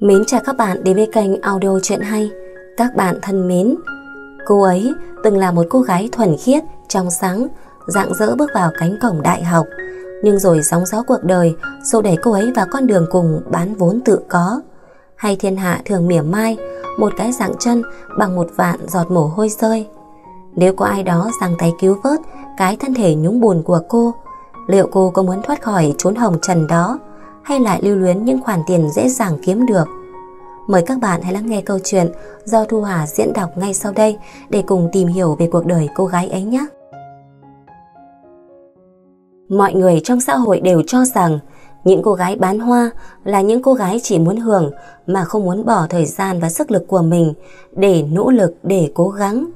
Mến chào các bạn đến với kênh audio chuyện hay. Các bạn thân mến, cô ấy từng là một cô gái thuần khiết, trong sáng, dạng dỡ bước vào cánh cổng đại học. Nhưng rồi sóng gió cuộc đời xô đẩy cô ấy vào con đường cùng bán vốn tự có. Hay thiên hạ thường mỉa mai, một cái dạng chân bằng một vạn giọt mồ hôi rơi. Nếu có ai đó giang tay cứu vớt cái thân thể nhúng buồn của cô, liệu cô có muốn thoát khỏi chốn hồng trần đó? Hay lại lưu luyến những khoản tiền dễ dàng kiếm được. Mời các bạn hãy lắng nghe câu chuyện do Thu Hà diễn đọc ngay sau đây để cùng tìm hiểu về cuộc đời cô gái ấy nhé. Mọi người trong xã hội đều cho rằng những cô gái bán hoa là những cô gái chỉ muốn hưởng mà không muốn bỏ thời gian và sức lực của mình để nỗ lực, để cố gắng.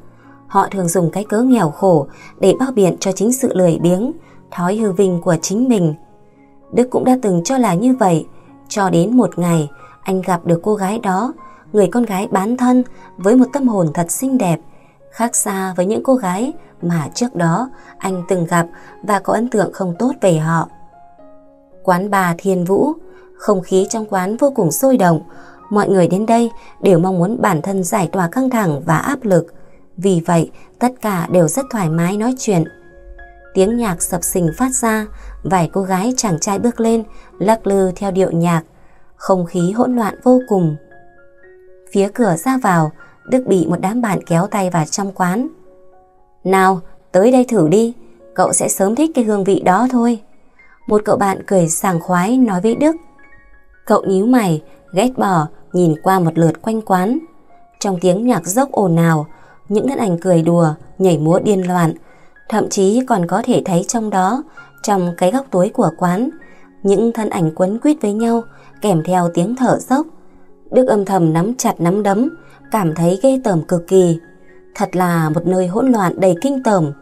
Họ thường dùng cái cớ nghèo khổ để bao biện cho chính sự lười biếng, thói hư vinh của chính mình – Đức cũng đã từng cho là như vậy, cho đến một ngày anh gặp được cô gái đó, người con gái bán thân với một tâm hồn thật xinh đẹp, khác xa với những cô gái mà trước đó anh từng gặp và có ấn tượng không tốt về họ. Quán bà Thiên Vũ, không khí trong quán vô cùng sôi động, mọi người đến đây đều mong muốn bản thân giải tỏa căng thẳng và áp lực, vì vậy tất cả đều rất thoải mái nói chuyện. Tiếng nhạc sập sình phát ra, vài cô gái chàng trai bước lên, lắc lư theo điệu nhạc. Không khí hỗn loạn vô cùng. Phía cửa ra vào, Đức bị một đám bạn kéo tay vào trong quán. Nào, tới đây thử đi, cậu sẽ sớm thích cái hương vị đó thôi. Một cậu bạn cười sảng khoái nói với Đức. Cậu nhíu mày, ghét bỏ, nhìn qua một lượt quanh quán. Trong tiếng nhạc dốc ồn ào, những thân ảnh cười đùa, nhảy múa điên loạn, thậm chí còn có thể thấy trong đó, trong cái góc tối của quán, những thân ảnh quấn quýt với nhau kèm theo tiếng thở dốc. Đức âm thầm nắm chặt nắm đấm, cảm thấy ghê tởm cực kỳ. Thật là một nơi hỗn loạn đầy kinh tởm.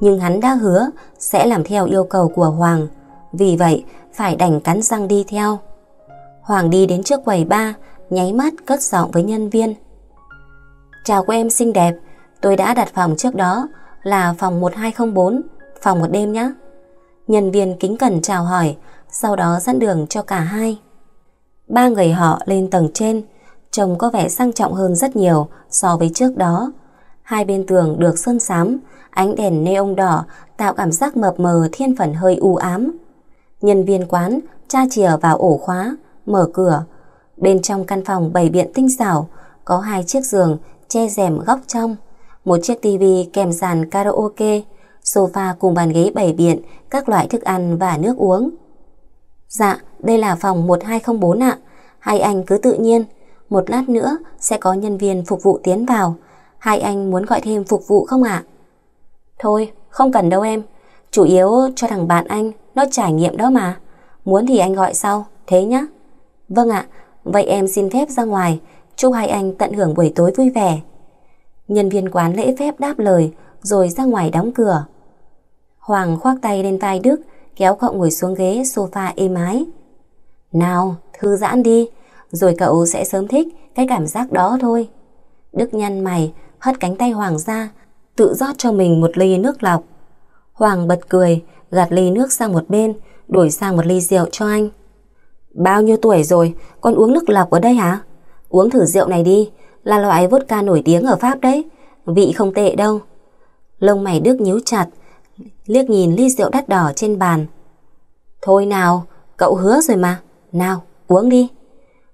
Nhưng hắn đã hứa sẽ làm theo yêu cầu của Hoàng, vì vậy phải đành cắn răng đi theo. Hoàng đi đến trước quầy ba, nháy mắt cất giọng với nhân viên. Chào cô em xinh đẹp, tôi đã đặt phòng trước đó, là phòng 1204, phòng một đêm nhé. Nhân viên kính cẩn chào hỏi, sau đó dẫn đường cho cả hai. Ba người họ lên tầng trên, trông có vẻ sang trọng hơn rất nhiều so với trước đó. Hai bên tường được sơn xám, ánh đèn neon đỏ tạo cảm giác mập mờ thiên phần hơi u ám. Nhân viên quán tra chìa vào ổ khóa, mở cửa. Bên trong căn phòng bày biện tinh xảo, có hai chiếc giường che rèm góc trong một chiếc tivi kèm dàn karaoke, sofa cùng bàn ghế bày biện các loại thức ăn và nước uống. Dạ, đây là phòng 1204 ạ. Hai anh cứ tự nhiên, một lát nữa sẽ có nhân viên phục vụ tiến vào. Hai anh muốn gọi thêm phục vụ không ạ? Thôi, không cần đâu em. Chủ yếu cho thằng bạn anh, nó trải nghiệm đó mà. Muốn thì anh gọi sau, thế nhá. Vâng ạ, vậy em xin phép ra ngoài. Chúc hai anh tận hưởng buổi tối vui vẻ. Nhân viên quán lễ phép đáp lời rồi ra ngoài đóng cửa. Hoàng khoác tay lên vai Đức kéo cậu ngồi xuống ghế sofa êm ái. Nào, thư giãn đi, rồi cậu sẽ sớm thích cái cảm giác đó thôi. Đức nhăn mày, hất cánh tay Hoàng ra, tự rót cho mình một ly nước lọc. Hoàng bật cười, gạt ly nước sang một bên, đổi sang một ly rượu cho anh. Bao nhiêu tuổi rồi, con uống nước lọc ở đây hả? Uống thử rượu này đi, là loại vodka nổi tiếng ở Pháp đấy, vị không tệ đâu. Lông mày Đức nhíu chặt, liếc nhìn ly rượu đắt đỏ trên bàn. Thôi nào, cậu hứa rồi mà, nào, uống đi.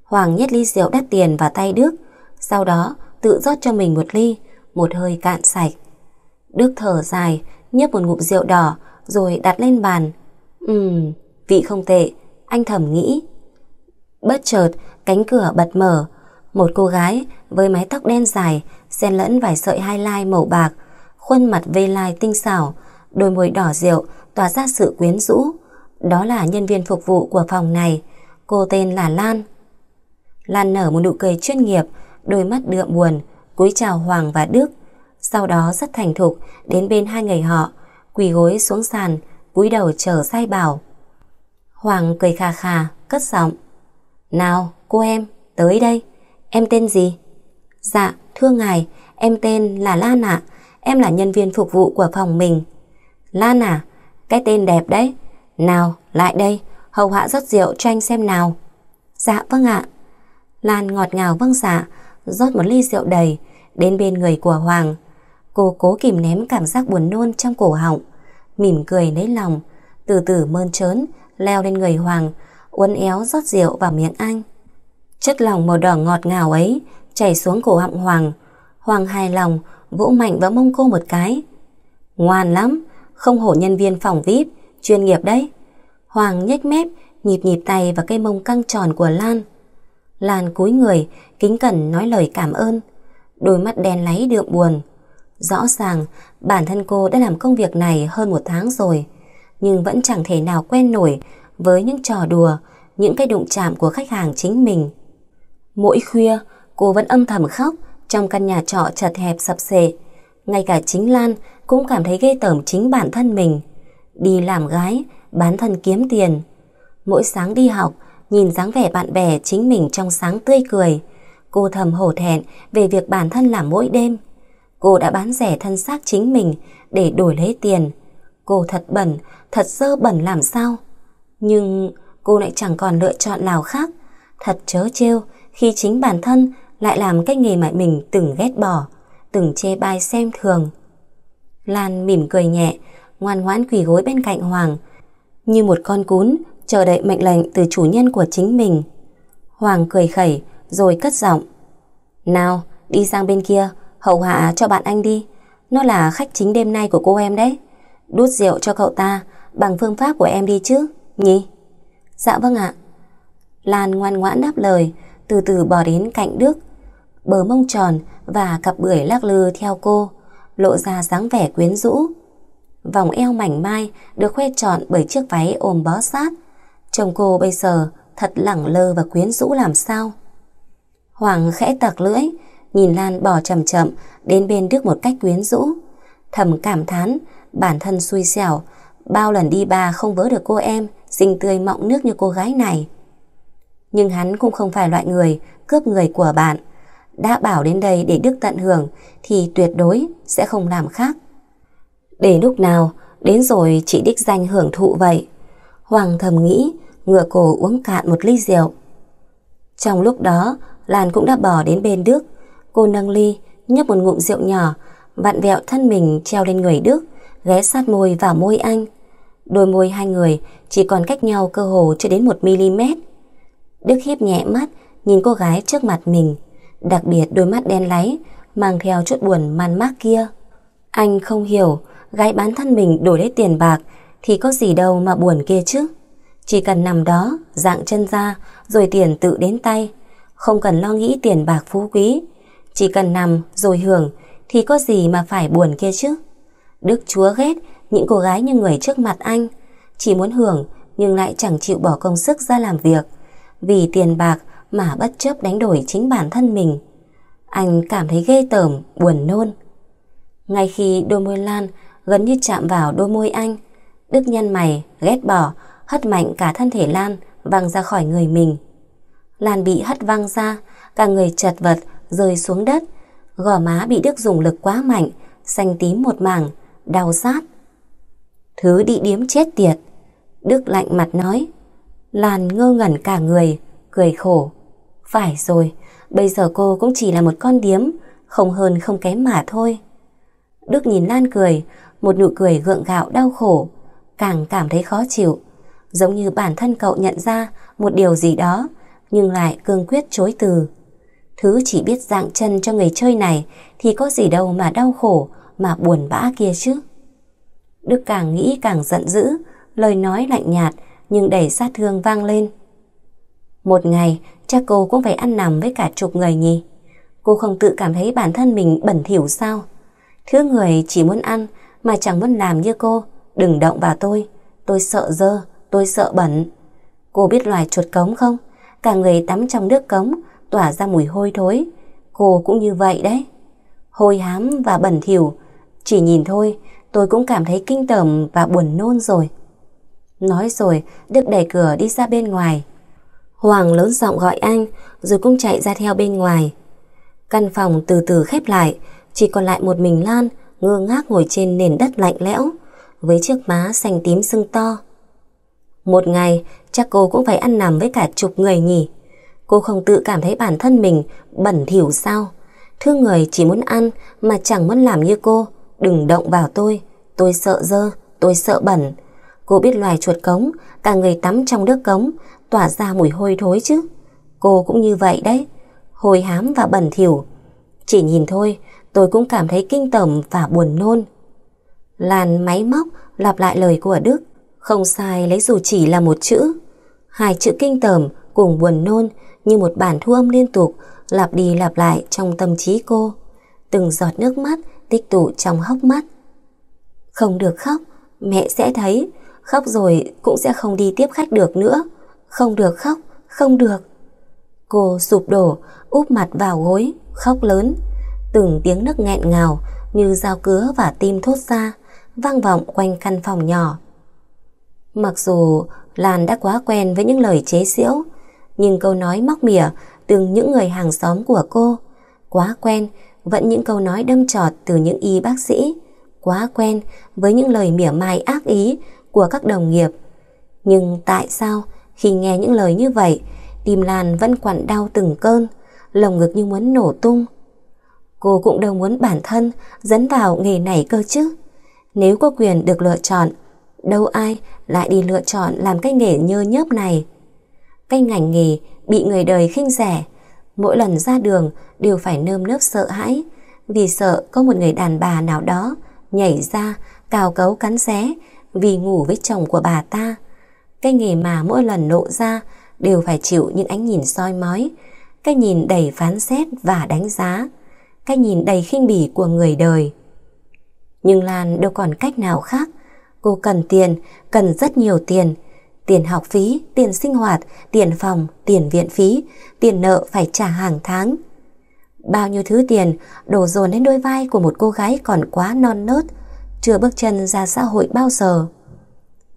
Hoàng nhét ly rượu đắt tiền vào tay Đức, sau đó tự rót cho mình một ly, một hơi cạn sạch. Đức thở dài, nhấp một ngụm rượu đỏ, rồi đặt lên bàn. Ừm, vị không tệ, anh thầm nghĩ. Bất chợt, cánh cửa bật mở, một cô gái với mái tóc đen dài, xen lẫn vài sợi highlight màu bạc, khuôn mặt vây lai tinh xảo, đôi môi đỏ rượu tỏa ra sự quyến rũ. Đó là nhân viên phục vụ của phòng này, cô tên là Lan. Lan nở một nụ cười chuyên nghiệp, đôi mắt đượm buồn, cúi chào Hoàng và Đức. Sau đó rất thành thục đến bên hai người họ, quỳ gối xuống sàn, cúi đầu chờ sai bảo. Hoàng cười khà khà, cất giọng. Nào, cô em, tới đây. Em tên gì? Dạ, thưa ngài, em tên là Lan ạ. Em là nhân viên phục vụ của phòng mình. Lan à, cái tên đẹp đấy. Nào, lại đây, hầu hạ rót rượu cho anh xem nào. Dạ vâng ạ. Lan ngọt ngào vâng dạ, rót một ly rượu đầy, đến bên người của Hoàng. Cô cố kìm ném cảm giác buồn nôn trong cổ họng, mỉm cười lấy lòng, từ từ mơn trớn, leo lên người Hoàng, uốn éo rót rượu vào miệng anh. Chất lòng màu đỏ ngọt ngào ấy chảy xuống cổ họng Hoàng. Hoàng hài lòng, vỗ mạnh vào mông cô một cái. Ngoan lắm, không hổ nhân viên phòng VIP, chuyên nghiệp đấy. Hoàng nhếch mép, nhịp nhịp tay vào cây mông căng tròn của Lan. Lan cúi người, kính cẩn nói lời cảm ơn. Đôi mắt đen láy đượm buồn. Rõ ràng, bản thân cô đã làm công việc này hơn một tháng rồi, nhưng vẫn chẳng thể nào quen nổi với những trò đùa, những cái đụng chạm của khách hàng chính mình. Mỗi khuya, cô vẫn âm thầm khóc trong căn nhà trọ chật hẹp sập sệ. Ngay cả chính Lan cũng cảm thấy ghê tởm chính bản thân mình. Đi làm gái, bán thân kiếm tiền. Mỗi sáng đi học, nhìn dáng vẻ bạn bè chính mình trong sáng tươi cười. Cô thầm hổ thẹn về việc bản thân làm mỗi đêm. Cô đã bán rẻ thân xác chính mình để đổi lấy tiền. Cô thật bẩn, thật dơ bẩn làm sao. Nhưng cô lại chẳng còn lựa chọn nào khác. Thật chớ trêu khi chính bản thân lại làm cái nghề mà mình từng ghét bỏ, từng chê bai xem thường. Lan mỉm cười nhẹ, ngoan ngoãn quỳ gối bên cạnh Hoàng, như một con cún chờ đợi mệnh lệnh từ chủ nhân của chính mình. Hoàng cười khẩy rồi cất giọng. Nào, đi sang bên kia, hậu hạ cho bạn anh đi. Nó là khách chính đêm nay của cô em đấy. Đút rượu cho cậu ta bằng phương pháp của em đi chứ, nhỉ? Dạ vâng ạ. Lan ngoan ngoãn đáp lời, từ từ bò đến cạnh Đức. Bờ mông tròn và cặp bưởi lắc lư theo cô, lộ ra dáng vẻ quyến rũ. Vòng eo mảnh mai được khoe trọn bởi chiếc váy ôm bó sát. Chồng cô bây giờ thật lẳng lơ và quyến rũ làm sao. Hoàng khẽ tặc lưỡi, nhìn Lan bò chậm chậm đến bên Đức một cách quyến rũ. Thầm cảm thán, bản thân xui xẻo, bao lần đi bà không vớ được cô em, xinh tươi mọng nước như cô gái này. Nhưng hắn cũng không phải loại người cướp người của bạn. Đã bảo đến đây để Đức tận hưởng thì tuyệt đối sẽ không làm khác. Để lúc nào, đến rồi chị đích danh hưởng thụ vậy. Hoàng thầm nghĩ, ngựa cổ uống cạn một ly rượu. Trong lúc đó, Lan cũng đã bỏ đến bên Đức. Cô nâng ly, nhấp một ngụm rượu nhỏ, vặn vẹo thân mình treo lên người Đức, ghé sát môi vào môi anh. Đôi môi hai người chỉ còn cách nhau cơ hồ chưa đến một mm. Đức hiếp nhẹ mắt, nhìn cô gái trước mặt mình, đặc biệt đôi mắt đen láy, mang theo chút buồn man mác kia. Anh không hiểu, gái bán thân mình đổi lấy tiền bạc thì có gì đâu mà buồn kia chứ. Chỉ cần nằm đó, dạng chân ra, rồi tiền tự đến tay. Không cần lo nghĩ tiền bạc phú quý. Chỉ cần nằm rồi hưởng thì có gì mà phải buồn kia chứ. Đức Chúa ghét những cô gái như người trước mặt anh. Chỉ muốn hưởng nhưng lại chẳng chịu bỏ công sức ra làm việc. Vì tiền bạc mà bất chấp đánh đổi chính bản thân mình. Anh cảm thấy ghê tởm, buồn nôn. Ngay khi đôi môi Lan gần như chạm vào đôi môi anh, Đức nhăn mày, ghét bỏ, hất mạnh cả thân thể Lan văng ra khỏi người mình. Lan bị hất văng ra, cả người chật vật rơi xuống đất, gò má bị Đức dùng lực quá mạnh, xanh tím một mảng, đau sát. Thứ đi điếm chết tiệt. Đức lạnh mặt nói. Lan ngơ ngẩn cả người, cười khổ. Phải rồi, bây giờ cô cũng chỉ là một con điếm, không hơn không kém mà thôi. Đức nhìn Lan cười, một nụ cười gượng gạo đau khổ, càng cảm thấy khó chịu. Giống như bản thân cậu nhận ra một điều gì đó, nhưng lại cương quyết chối từ. Thứ chỉ biết dạng chân cho người chơi này thì có gì đâu mà đau khổ, mà buồn bã kia chứ. Đức càng nghĩ càng giận dữ, lời nói lạnh nhạt nhưng đầy sát thương vang lên. Một ngày, chắc cô cũng phải ăn nằm với cả chục người nhỉ. Cô không tự cảm thấy bản thân mình bẩn thỉu sao? Thứ người chỉ muốn ăn mà chẳng muốn làm như cô, đừng động vào tôi. Tôi sợ dơ, tôi sợ bẩn. Cô biết loài chuột cống không? Cả người tắm trong nước cống, tỏa ra mùi hôi thối. Cô cũng như vậy đấy. Hôi hám và bẩn thỉu. Chỉ nhìn thôi, tôi cũng cảm thấy kinh tởm và buồn nôn rồi. Nói rồi, Đức đẩy cửa đi ra bên ngoài. Hoàng lớn giọng gọi anh, rồi cũng chạy ra theo bên ngoài. Căn phòng từ từ khép lại, chỉ còn lại một mình Lan ngơ ngác ngồi trên nền đất lạnh lẽo, với chiếc má xanh tím sưng to. Một ngày, chắc cô cũng phải ăn nằm với cả chục người nhỉ. Cô không tự cảm thấy bản thân mình bẩn thỉu sao? Thương người chỉ muốn ăn mà chẳng muốn làm như cô. Đừng động vào tôi. Tôi sợ dơ, tôi sợ bẩn. Cô biết loài chuột cống, cả người tắm trong nước cống, tỏa ra mùi hôi thối chứ. Cô cũng như vậy đấy. Hôi hám và bẩn thỉu. Chỉ nhìn thôi, tôi cũng cảm thấy kinh tởm và buồn nôn. Lan máy móc lặp lại lời của Đức. Không sai lấy dù chỉ là một chữ. Hai chữ kinh tởm cùng buồn nôn như một bản thu âm liên tục lặp đi lặp lại trong tâm trí cô. Từng giọt nước mắt tích tụ trong hốc mắt. Không được khóc, mẹ sẽ thấy. Khóc rồi cũng sẽ không đi tiếp khách được nữa. Không được khóc, không được. Cô sụp đổ, úp mặt vào gối, khóc lớn. Từng tiếng nức nghẹn ngào như dao cứa và tim thốt ra, vang vọng quanh căn phòng nhỏ. Mặc dù Lan đã quá quen với những lời chế giễu, nhưng câu nói móc mỉa từ những người hàng xóm của cô, quá quen vẫn những câu nói đâm trọt từ những y bác sĩ, quá quen với những lời mỉa mai ác ý của các đồng nghiệp. Nhưng tại sao khi nghe những lời như vậy, tim Lan vẫn quặn đau từng cơn, lồng ngực như muốn nổ tung. Cô cũng đâu muốn bản thân dẫn vào nghề này cơ chứ. Nếu có quyền được lựa chọn, đâu ai lại đi lựa chọn làm cái nghề nhơ nhớp này. Cái ngành nghề bị người đời khinh rẻ, mỗi lần ra đường đều phải nơm nớp sợ hãi, vì sợ có một người đàn bà nào đó nhảy ra, cào cấu cắn xé vì ngủ với chồng của bà ta. Cái nghề mà mỗi lần lộ ra đều phải chịu những ánh nhìn soi mói, cái nhìn đầy phán xét và đánh giá, cái nhìn đầy khinh bỉ của người đời. Nhưng Lan đâu còn cách nào khác. Cô cần tiền, cần rất nhiều tiền. Tiền học phí, tiền sinh hoạt, tiền phòng, tiền viện phí, tiền nợ phải trả hàng tháng. Bao nhiêu thứ tiền đổ dồn lên đôi vai của một cô gái còn quá non nớt, chưa bước chân ra xã hội bao giờ.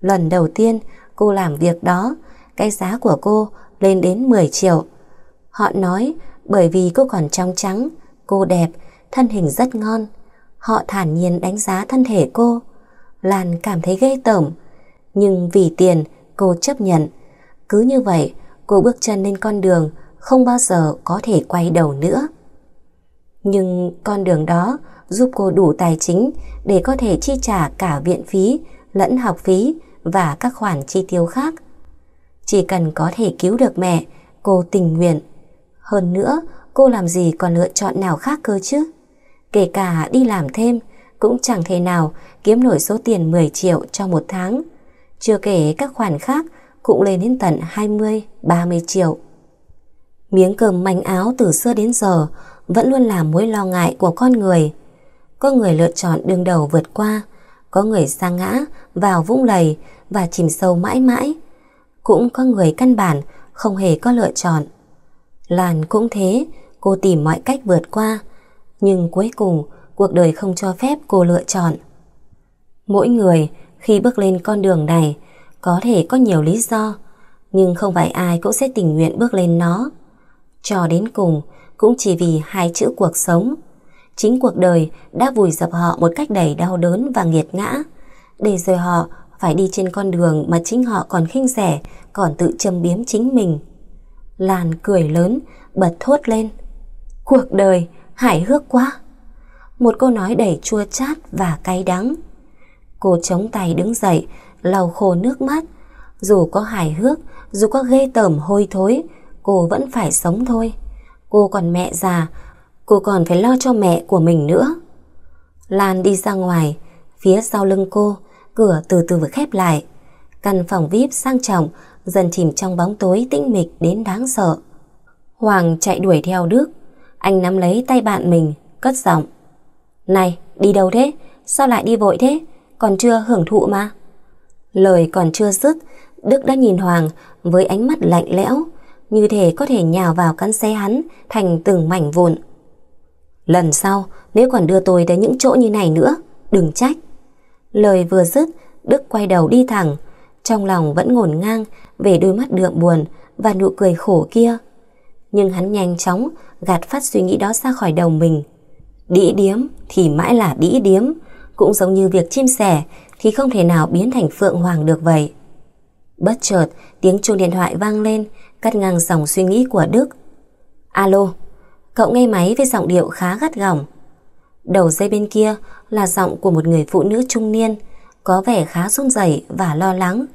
Lần đầu tiên cô làm việc đó, cái giá của cô lên đến 10 triệu. Họ nói bởi vì cô còn trong trắng, cô đẹp, thân hình rất ngon. Họ thản nhiên đánh giá thân thể cô. Lan cảm thấy ghê tởm, nhưng vì tiền cô chấp nhận. Cứ như vậy, cô bước chân lên con đường không bao giờ có thể quay đầu nữa. Nhưng con đường đó giúp cô đủ tài chính để có thể chi trả cả viện phí lẫn học phí và các khoản chi tiêu khác. Chỉ cần có thể cứu được mẹ, cô tình nguyện. Hơn nữa, cô làm gì còn lựa chọn nào khác cơ chứ? Kể cả đi làm thêm, cũng chẳng thể nào kiếm nổi số tiền 10 triệu cho một tháng. Chưa kể các khoản khác cũng lên đến tận 20, 30 triệu. Miếng cơm manh áo từ xưa đến giờ vẫn luôn là mối lo ngại của con người. Có người lựa chọn đường đầu vượt qua, có người sa ngã vào vũng lầy và chìm sâu mãi mãi. Cũng có người căn bản không hề có lựa chọn. Lan cũng thế, cô tìm mọi cách vượt qua, nhưng cuối cùng cuộc đời không cho phép cô lựa chọn. Mỗi người khi bước lên con đường này có thể có nhiều lý do, nhưng không phải ai cũng sẽ tình nguyện bước lên nó. Cho đến cùng cũng chỉ vì hai chữ cuộc sống. Chính cuộc đời đã vùi dập họ một cách đầy đau đớn và nghiệt ngã, để rồi họ phải đi trên con đường mà chính họ còn khinh rẻ, còn tự châm biếm chính mình. Lan cười lớn, bật thốt lên. Cuộc đời hài hước quá. Một câu nói đầy chua chát và cay đắng. Cô chống tay đứng dậy, lau khô nước mắt. Dù có hài hước, dù có ghê tởm hôi thối, cô vẫn phải sống thôi. Cô còn mẹ già, cô còn phải lo cho mẹ của mình nữa. Lan đi ra ngoài, phía sau lưng cô, cửa từ từ vừa khép lại. Căn phòng VIP sang trọng, dần chìm trong bóng tối tĩnh mịch đến đáng sợ. Hoàng chạy đuổi theo Đức, anh nắm lấy tay bạn mình, cất giọng. Này, đi đâu thế? Sao lại đi vội thế? Còn chưa hưởng thụ mà. Lời còn chưa dứt, Đức đã nhìn Hoàng với ánh mắt lạnh lẽo, như thể có thể nhào vào căn xe hắn thành từng mảnh vụn. Lần sau, nếu còn đưa tôi tới những chỗ như này nữa, đừng trách. Lời vừa dứt, Đức quay đầu đi thẳng, trong lòng vẫn ngổn ngang về đôi mắt đượm buồn và nụ cười khổ kia. Nhưng hắn nhanh chóng gạt phát suy nghĩ đó ra khỏi đầu mình. Đĩ điếm thì mãi là đĩ điếm, cũng giống như việc chim sẻ thì không thể nào biến thành phượng hoàng được vậy. Bất chợt, tiếng chuông điện thoại vang lên, cắt ngang dòng suy nghĩ của Đức. Alo, cậu nghe máy với giọng điệu khá gắt gỏng. Đầu dây bên kia là giọng của một người phụ nữ trung niên, có vẻ khá run rẩy và lo lắng.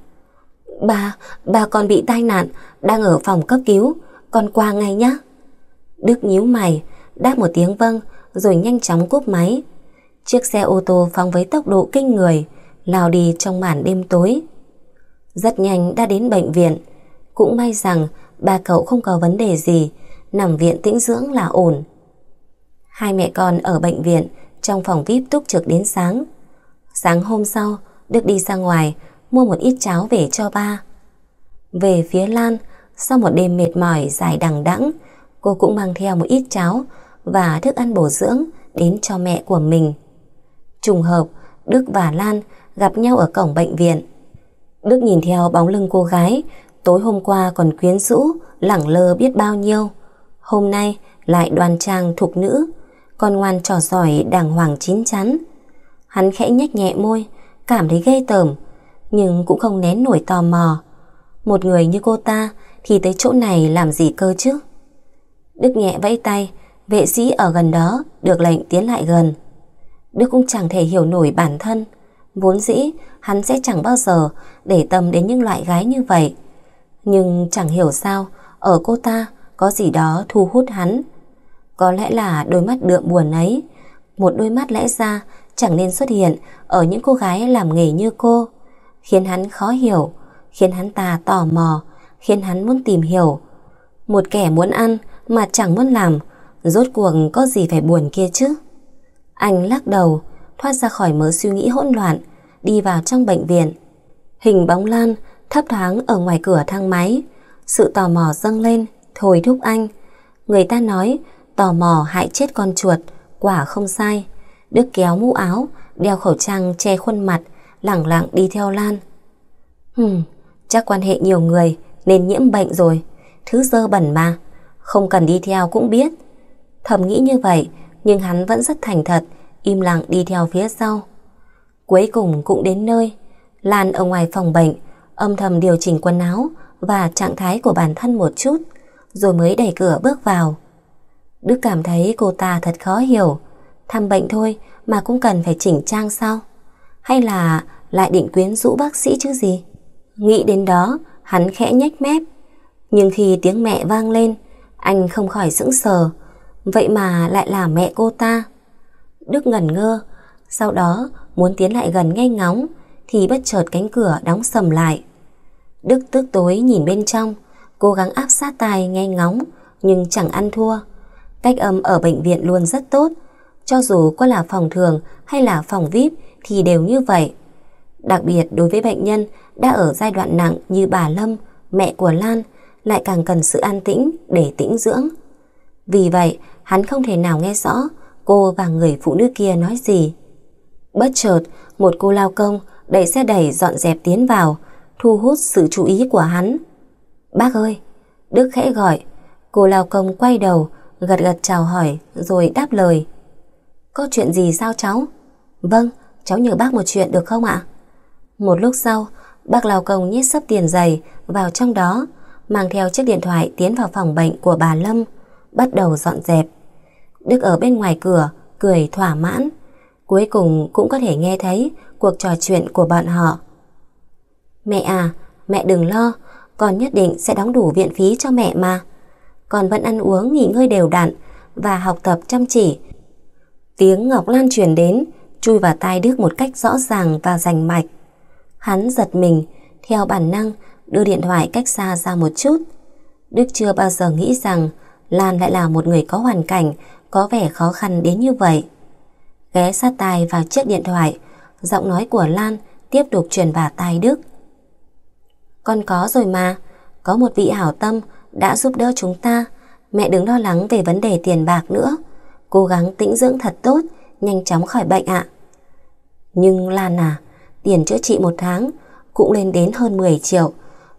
Bà, bà con bị tai nạn, đang ở phòng cấp cứu, con qua ngay nhé. Đức nhíu mày, đáp một tiếng vâng, rồi nhanh chóng cúp máy. Chiếc xe ô tô phóng với tốc độ kinh người, lao đi trong màn đêm tối. Rất nhanh đã đến bệnh viện. Cũng may rằng ba cậu không có vấn đề gì, nằm viện tĩnh dưỡng là ổn. Hai mẹ con ở bệnh viện trong phòng VIP túc trực đến sáng. Sáng hôm sau, Đức đi ra ngoài mua một ít cháo về cho ba. Về phía Lan, sau một đêm mệt mỏi dài đằng đẵng, cô cũng mang theo một ít cháo và thức ăn bổ dưỡng đến cho mẹ của mình. Trùng hợp, Đức và Lan gặp nhau ở cổng bệnh viện. Đức nhìn theo bóng lưng cô gái, tối hôm qua còn quyến rũ, lẳng lơ biết bao nhiêu. Hôm nay lại đoàn trang thục nữ, con ngoan trò giỏi đàng hoàng chín chắn. Hắn khẽ nhếch nhẹ môi, cảm thấy ghê tởm, nhưng cũng không nén nổi tò mò. Một người như cô ta thì tới chỗ này làm gì cơ chứ? Đức nhẹ vẫy tay, vệ sĩ ở gần đó được lệnh tiến lại gần. Đức cũng chẳng thể hiểu nổi bản thân, vốn dĩ hắn sẽ chẳng bao giờ để tâm đến những loại gái như vậy. Nhưng chẳng hiểu sao, ở cô ta có gì đó thu hút hắn. Có lẽ là đôi mắt đượm buồn ấy, một đôi mắt lẽ ra chẳng nên xuất hiện ở những cô gái làm nghề như cô, khiến hắn khó hiểu, khiến hắn ta tò mò, khiến hắn muốn tìm hiểu. Một kẻ muốn ăn mà chẳng muốn làm, rốt cuộc có gì phải buồn kia chứ? Anh lắc đầu, thoát ra khỏi mớ suy nghĩ hỗn loạn, đi vào trong bệnh viện. Hình bóng Lan thấp thoáng ở ngoài cửa thang máy, sự tò mò dâng lên, thôi thúc anh. Người ta nói tò mò hại chết con chuột, quả không sai. Đức kéo mũ áo, đeo khẩu trang che khuôn mặt, lẳng lặng đi theo Lan. Hừm, chắc quan hệ nhiều người nên nhiễm bệnh rồi. Thứ dơ bẩn mà, không cần đi theo cũng biết. Thầm nghĩ như vậy, nhưng hắn vẫn rất thành thật, im lặng đi theo phía sau. Cuối cùng cũng đến nơi, Lan ở ngoài phòng bệnh, âm thầm điều chỉnh quần áo và trạng thái của bản thân một chút, rồi mới đẩy cửa bước vào. Đức cảm thấy cô ta thật khó hiểu, thăm bệnh thôi mà cũng cần phải chỉnh trang sao? Hay là lại định quyến rũ bác sĩ chứ gì? Nghĩ đến đó, hắn khẽ nhếch mép. Nhưng khi tiếng mẹ vang lên, anh không khỏi sững sờ. Vậy mà lại là mẹ cô ta. Đức ngẩn ngơ, sau đó muốn tiến lại gần ngay ngóng, thì bất chợt cánh cửa đóng sầm lại. Đức tức tối nhìn bên trong, cố gắng áp sát tai nghe ngóng, nhưng chẳng ăn thua. Cách âm ở bệnh viện luôn rất tốt, cho dù có là phòng thường hay là phòng VIP thì đều như vậy. Đặc biệt đối với bệnh nhân đã ở giai đoạn nặng như bà Lâm, mẹ của Lan, lại càng cần sự an tĩnh để tĩnh dưỡng. Vì vậy, hắn không thể nào nghe rõ cô và người phụ nữ kia nói gì. Bất chợt, một cô lao công đẩy xe đẩy dọn dẹp tiến vào, thu hút sự chú ý của hắn. Bác ơi! Đức khẽ gọi. Cô lao công quay đầu, gật gật chào hỏi rồi đáp lời. Có chuyện gì sao cháu? Vâng, cháu nhờ bác một chuyện được không ạ? Một lúc sau, bác lao công nhét sấp tiền giày vào trong đó, mang theo chiếc điện thoại tiến vào phòng bệnh của bà Lâm, bắt đầu dọn dẹp. Đức ở bên ngoài cửa, cười thỏa mãn. Cuối cùng cũng có thể nghe thấy cuộc trò chuyện của bọn họ. Mẹ à, mẹ đừng lo, con nhất định sẽ đóng đủ viện phí cho mẹ mà. Con vẫn ăn uống, nghỉ ngơi đều đặn và học tập chăm chỉ. Tiếng Ngọc Lan truyền đến, chui vào tai Đức một cách rõ ràng và rành mạch. Hắn giật mình, theo bản năng đưa điện thoại cách xa ra một chút. Đức chưa bao giờ nghĩ rằng Lan lại là một người có hoàn cảnh, có vẻ khó khăn đến như vậy. Ghé sát tai vào chiếc điện thoại, giọng nói của Lan tiếp tục truyền vào tai Đức. Con có rồi mà, có một vị hảo tâm đã giúp đỡ chúng ta, mẹ đừng lo lắng về vấn đề tiền bạc nữa, cố gắng tĩnh dưỡng thật tốt, nhanh chóng khỏi bệnh ạ. Nhưng Lan à, tiền chữa trị một tháng cũng lên đến hơn 10 triệu,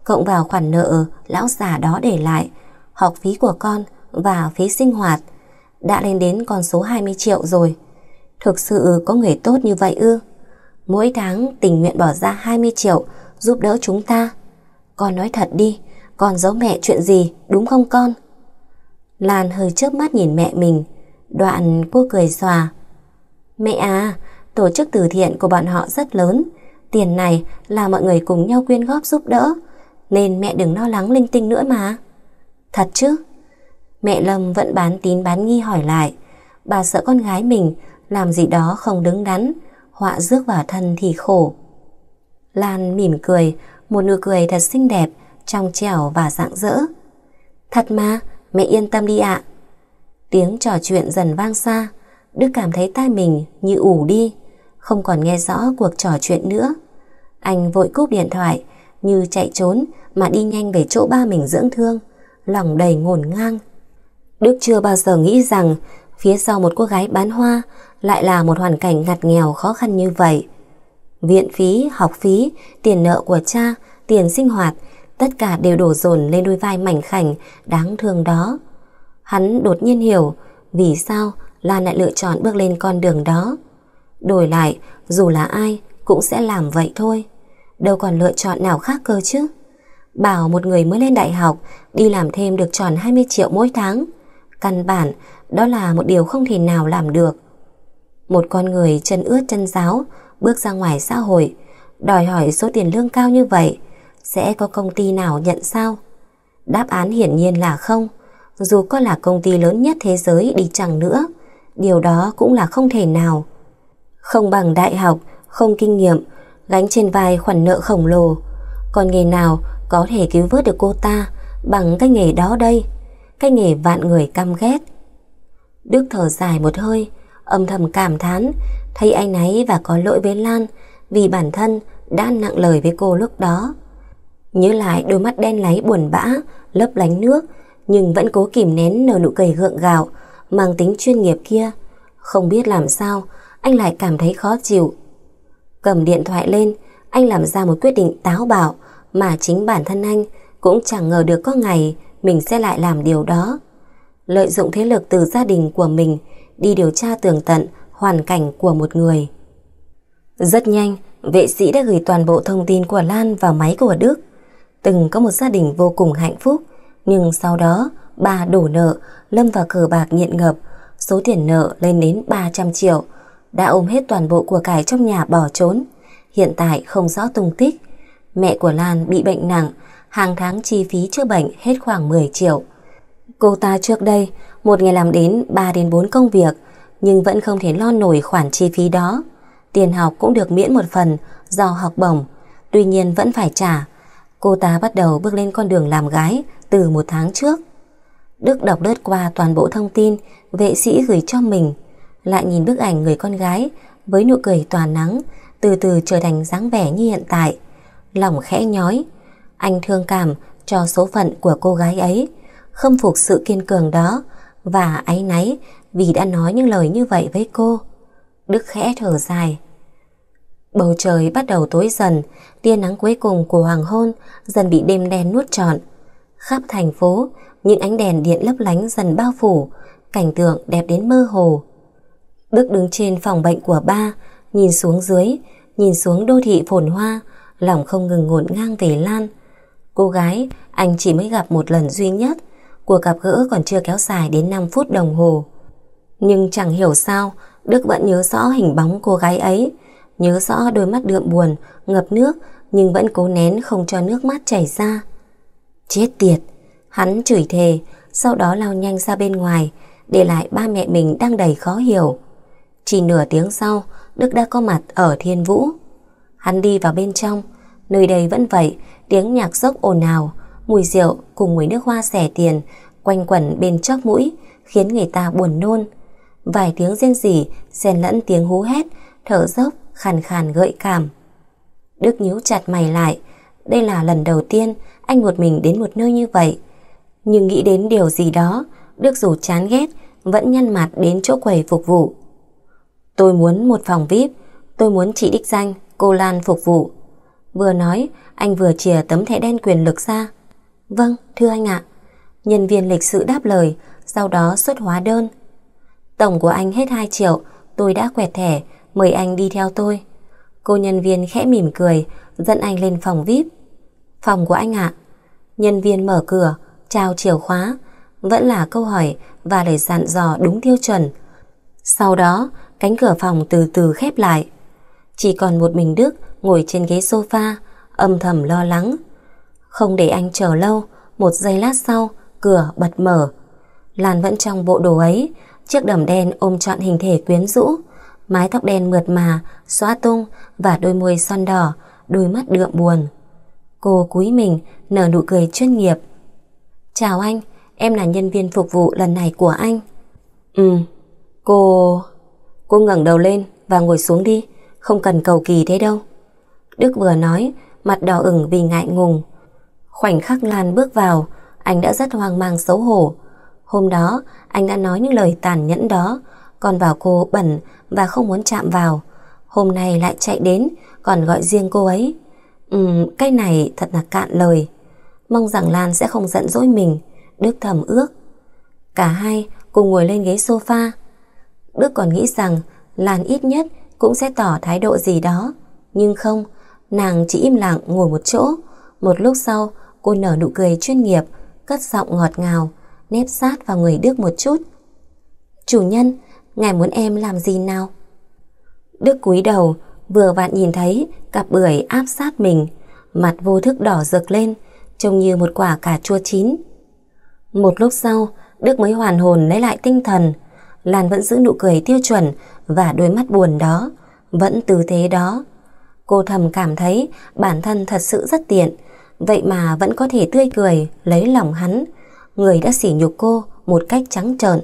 cộng vào khoản nợ lão già đó để lại, học phí của con và phí sinh hoạt, đã lên đến con số 20 triệu rồi. Thực sự có người tốt như vậy ư? Mỗi tháng tình nguyện bỏ ra 20 triệu giúp đỡ chúng ta. Con nói thật đi, con giấu mẹ chuyện gì, đúng không con? Lan hơi chớp mắt nhìn mẹ mình, đoạn cô cười xòa. Mẹ à, tổ chức từ thiện của bọn họ rất lớn, tiền này là mọi người cùng nhau quyên góp giúp đỡ, nên mẹ đừng lo lắng linh tinh nữa mà. Thật chứ? Mẹ Lâm vẫn bán tín bán nghi hỏi lại, bà sợ con gái mình làm gì đó không đứng đắn, họa rước vào thân thì khổ. Lan mỉm cười, một nụ cười thật xinh đẹp, trong trẻo và rạng rỡ. Thật mà, mẹ yên tâm đi ạ. Tiếng trò chuyện dần vang xa, Đức cảm thấy tai mình như ủ đi, không còn nghe rõ cuộc trò chuyện nữa. Anh vội cúp điện thoại, như chạy trốn mà đi nhanh về chỗ ba mình dưỡng thương, lòng đầy ngổn ngang. Đức chưa bao giờ nghĩ rằng phía sau một cô gái bán hoa lại là một hoàn cảnh ngặt nghèo khó khăn như vậy. Viện phí, học phí, tiền nợ của cha, tiền sinh hoạt, tất cả đều đổ dồn lên đôi vai mảnh khảnh, đáng thương đó. Hắn đột nhiên hiểu vì sao Lan lại lựa chọn bước lên con đường đó. Đổi lại, dù là ai cũng sẽ làm vậy thôi. Đâu còn lựa chọn nào khác cơ chứ. Bảo một người mới lên đại học đi làm thêm được tròn 20 triệu mỗi tháng. Căn bản, đó là một điều không thể nào làm được. Một con người chân ướt chân giáo bước ra ngoài xã hội, đòi hỏi số tiền lương cao như vậy, sẽ có công ty nào nhận sao? Đáp án hiển nhiên là không. Dù có là công ty lớn nhất thế giới đi chăng nữa, điều đó cũng là không thể nào. Không bằng đại học, không kinh nghiệm, gánh trên vai khoản nợ khổng lồ. Còn nghề nào có thể cứu vớt được cô ta bằng cái nghề đó đây? Cái nghề vạn người căm ghét. Đức thở dài một hơi, âm thầm cảm thán, thấy anh ấy và có lỗi với Lan vì bản thân đã nặng lời với cô lúc đó. Nhớ lại đôi mắt đen láy buồn bã, lấp lánh nước, nhưng vẫn cố kìm nén nở nụ cười gượng gạo, mang tính chuyên nghiệp kia. Không biết làm sao, anh lại cảm thấy khó chịu. Cầm điện thoại lên, anh làm ra một quyết định táo bạo mà chính bản thân anh cũng chẳng ngờ được có ngày mình sẽ lại làm điều đó. Lợi dụng thế lực từ gia đình của mình đi điều tra tường tận hoàn cảnh của một người. Rất nhanh, vệ sĩ đã gửi toàn bộ thông tin của Lan vào máy của Đức. Từng có một gia đình vô cùng hạnh phúc, nhưng sau đó bà đổ nợ, lâm vào cờ bạc nghiện ngập, số tiền nợ lên đến 300 triệu, đã ôm hết toàn bộ của cải trong nhà bỏ trốn. Hiện tại không rõ tung tích. Mẹ của Lan bị bệnh nặng, hàng tháng chi phí chữa bệnh hết khoảng 10 triệu. Cô ta trước đây, một ngày làm đến 3 đến 4 công việc, nhưng vẫn không thể lo nổi khoản chi phí đó. Tiền học cũng được miễn một phần do học bổng, tuy nhiên vẫn phải trả. Cô ta bắt đầu bước lên con đường làm gái từ một tháng trước. Đức đọc lướt qua toàn bộ thông tin vệ sĩ gửi cho mình, lại nhìn bức ảnh người con gái với nụ cười tỏa nắng, từ từ trở thành dáng vẻ như hiện tại. Lòng khẽ nhói, anh thương cảm cho số phận của cô gái ấy, khâm phục sự kiên cường đó và áy náy vì đã nói những lời như vậy với cô. Đức khẽ thở dài. Bầu trời bắt đầu tối dần, tia nắng cuối cùng của hoàng hôn dần bị đêm đen nuốt trọn. Khắp thành phố, những ánh đèn điện lấp lánh dần bao phủ, cảnh tượng đẹp đến mơ hồ. Đức đứng trên phòng bệnh của ba, nhìn xuống dưới, nhìn xuống đô thị phồn hoa, lòng không ngừng ngổn ngang về Lan. Cô gái anh chỉ mới gặp một lần duy nhất, cuộc gặp gỡ còn chưa kéo dài đến 5 phút đồng hồ. Nhưng chẳng hiểu sao, Đức vẫn nhớ rõ hình bóng cô gái ấy, nhớ rõ đôi mắt đượm buồn, ngập nước nhưng vẫn cố nén không cho nước mắt chảy ra. Chết tiệt, hắn chửi thề, sau đó lao nhanh ra bên ngoài, để lại ba mẹ mình đang đầy khó hiểu. Chỉ nửa tiếng sau, Đức đã có mặt ở Thiên Vũ. Hắn đi vào bên trong, nơi đây vẫn vậy, tiếng nhạc dốc ồn ào, mùi rượu cùng mùi nước hoa xẻ tiền quanh quẩn bên chóp mũi, khiến người ta buồn nôn. Vài tiếng rên rỉ xen lẫn tiếng hú hét, thở dốc, khàn khàn gợi cảm. Đức nhíu chặt mày lại, đây là lần đầu tiên anh một mình đến một nơi như vậy. Nhưng nghĩ đến điều gì đó, Đức dù chán ghét, vẫn nhăn mặt đến chỗ quầy phục vụ. Tôi muốn một phòng VIP, tôi muốn chị đích danh, cô Lan phục vụ. Vừa nói, anh vừa chìa tấm thẻ đen quyền lực ra. Vâng, thưa anh ạ. Nhân viên lịch sự đáp lời, sau đó xuất hóa đơn. Tổng của anh hết 2 triệu, tôi đã quẹt thẻ, mời anh đi theo tôi. Cô nhân viên khẽ mỉm cười, dẫn anh lên phòng VIP. Phòng của anh ạ. Nhân viên mở cửa, trao chìa khóa, vẫn là câu hỏi và lời dặn dò đúng tiêu chuẩn. Sau đó, cánh cửa phòng từ từ khép lại. Chỉ còn một mình Đức ngồi trên ghế sofa, âm thầm lo lắng. Không để anh chờ lâu, một giây lát sau, cửa bật mở. Lan vẫn trong bộ đồ ấy, chiếc đầm đen ôm trọn hình thể quyến rũ, mái tóc đen mượt mà, xóa tung và đôi môi son đỏ, đôi mắt đượm buồn. Cô cúi mình, nở nụ cười chuyên nghiệp. Chào anh, em là nhân viên phục vụ lần này của anh. Ừ, cô... Cô ngẩng đầu lên và ngồi xuống đi, không cần cầu kỳ thế đâu. Đức vừa nói, mặt đỏ ửng vì ngại ngùng. Khoảnh khắc Lan bước vào, anh đã rất hoang mang xấu hổ. Hôm đó, anh đã nói những lời tàn nhẫn đó, còn bảo cô bẩn và không muốn chạm vào. Hôm nay lại chạy đến, còn gọi riêng cô ấy. Ừm, cái này thật là cạn lời. Mong rằng Lan sẽ không giận dỗi mình, Đức thầm ước. Cả hai cùng ngồi lên ghế sofa. Đức còn nghĩ rằng Lan ít nhất cũng sẽ tỏ thái độ gì đó. Nhưng không, nàng chỉ im lặng ngồi một chỗ. Một lúc sau, cô nở nụ cười chuyên nghiệp, cất giọng ngọt ngào, nếp sát vào người Đức một chút. Chủ nhân, ngài muốn em làm gì nào? Đức cúi đầu, vừa vặn nhìn thấy cặp bưởi áp sát mình, mặt vô thức đỏ rực lên, trông như một quả cà chua chín. Một lúc sau, Đức mới hoàn hồn lấy lại tinh thần. Lan vẫn giữ nụ cười tiêu chuẩn và đôi mắt buồn đó, vẫn tư thế đó. Cô thầm cảm thấy bản thân thật sự rất tiện, vậy mà vẫn có thể tươi cười, lấy lòng hắn. Người đã sỉ nhục cô một cách trắng trợn.